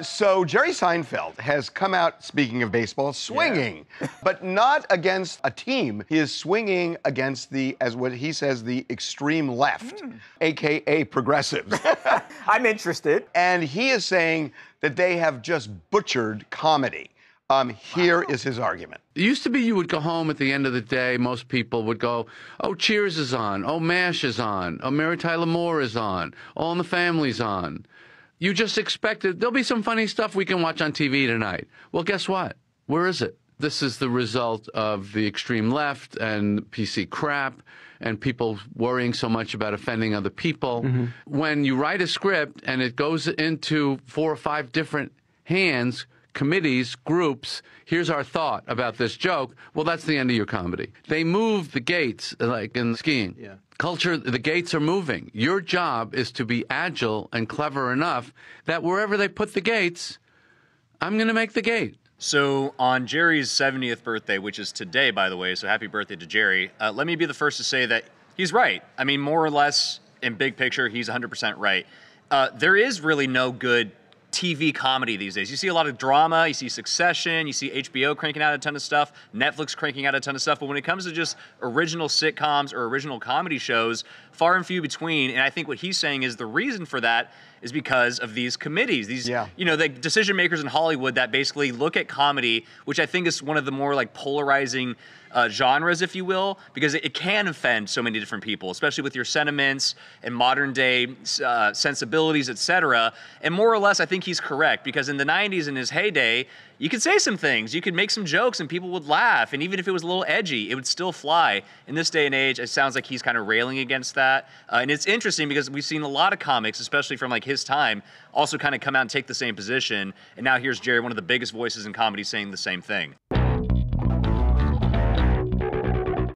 So Jerry Seinfeld has come out, speaking of baseball, swinging, but not against a team. He is swinging against the, as what he says, the extreme left, aka progressives. I'm interested. and he is saying that they have just butchered comedy. Um, here is his argument. It used to be you would go home at the end of the day. Most people would go, "Oh, Cheers is on. Oh, Mash is on. Oh, Mary Tyler Moore is on. All in the Family's on." You just expected there'll be some funny stuff we can watch on TV tonight. Well, guess what? Where is it? This is the result of the extreme left and PC crap and people worrying so much about offending other people. Mm-hmm. When you write a script and it goes into four or five different hands, committees, groups, here's our thought about this joke, well, that's the end of your comedy. They move the gates like in skiing. Yeah. Culture, the gates are moving. Your job is to be agile and clever enough that wherever they put the gates, I'm going to make the gate. So on Jerry's 70th birthday, which is today, by the way, so happy birthday to Jerry. Uh, let me be the first to say that he's right. I mean, more or less, in big picture, he's 100% right. Uh, there is really no good TV comedy these days. You see a lot of drama, you see Succession, you see HBO cranking out a ton of stuff, Netflix cranking out a ton of stuff, but when it comes to just original sitcoms or original comedy shows, far and few between. And I think what he's saying is the reason for that is because of these committees, these Yeah. you know, the decision makers in Hollywood that basically look at comedy, which I think is one of the more like polarizing uh, genres, if you will, because it, it can offend so many different people, especially with your sentiments and modern day uh, sensibilities, etc. And more or less, I think he's correct because in the 90s, in his heyday, you could say some things, you could make some jokes, and people would laugh. And even if it was a little edgy, it would still fly. In this day and age, it sounds like he's kind of railing against that. Uh, and it's interesting because we've seen a lot of comics, especially from like his time, also kind of come out and take the same position. And now here's Jerry, one of the biggest voices in comedy, saying the same thing.